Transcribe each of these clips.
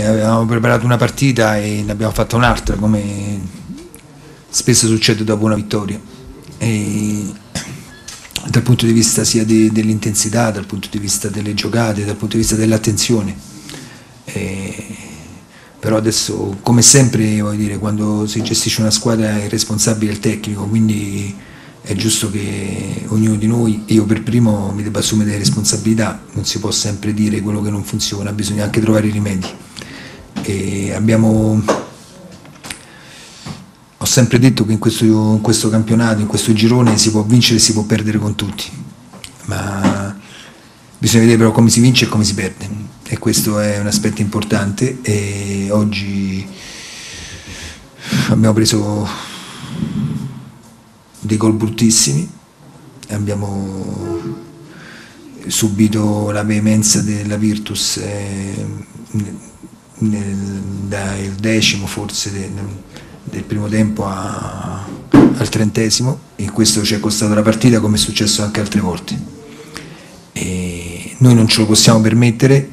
eh, avevamo preparato una partita e ne abbiamo fatta un'altra, come spesso succede dopo una vittoria. E dal punto di vista sia de, dell'intensità, dal punto di vista delle giocate, dal punto di vista dell'attenzione. però adesso, come sempre, dire, quando si gestisce una squadra è responsabile il tecnico, quindi è giusto che ognuno di noi, io per primo, mi debba assumere delle responsabilità, non si può sempre dire quello che non funziona, bisogna anche trovare i rimedi. E abbiamo, ho sempre detto che in questo, in questo campionato, in questo girone si può vincere e si può perdere con tutti, ma bisogna vedere però come si vince e come si perde. E questo è un aspetto importante e oggi abbiamo preso dei gol bruttissimi, abbiamo subito la veemenza della Virtus eh, nel, dal decimo forse del, del primo tempo a, al trentesimo e questo ci è costato la partita come è successo anche altre volte. E noi non ce lo possiamo permettere,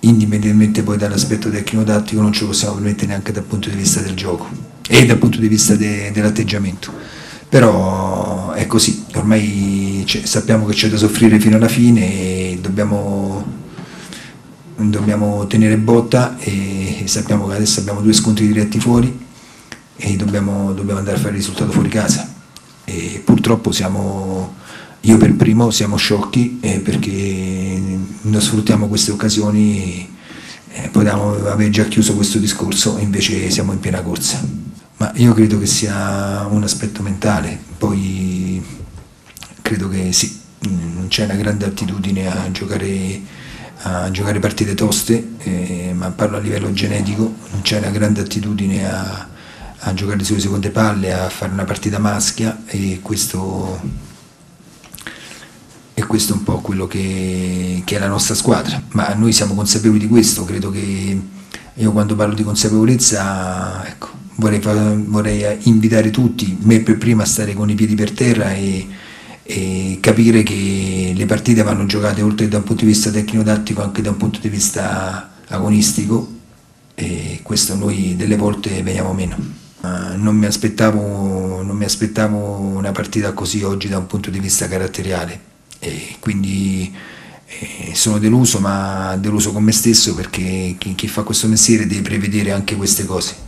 indipendentemente poi dall'aspetto tecnico-tattico, non ce lo possiamo permettere neanche dal punto di vista del gioco e dal punto di vista de, dell'atteggiamento però è così, ormai sappiamo che c'è da soffrire fino alla fine e dobbiamo, dobbiamo tenere botta e sappiamo che adesso abbiamo due scontri diretti fuori e dobbiamo, dobbiamo andare a fare il risultato fuori casa e purtroppo siamo, io per primo siamo sciocchi eh, perché non sfruttiamo queste occasioni eh, potevamo aver già chiuso questo discorso invece siamo in piena corsa. Ma io credo che sia un aspetto mentale, poi credo che sì, non c'è una grande attitudine a giocare, a giocare partite toste, eh, ma parlo a livello genetico, non c'è una grande attitudine a, a giocare sulle seconde palle, a fare una partita maschia e questo, e questo è un po' quello che, che, è la nostra squadra, ma noi siamo consapevoli di questo, credo che io quando parlo di consapevolezza, ecco, vorrei, vorrei, invitare tutti, me per prima, a stare con i piedi per terra e, e capire che le partite vanno giocate oltre da un punto di vista tecnico-tattico anche da un punto di vista agonistico e questo noi delle volte veniamo meno. Non, mi non mi aspettavo una partita così oggi da un punto di vista caratteriale e quindi eh, sono deluso ma deluso con me stesso perché chi fa questo mestiere deve prevedere anche queste cose.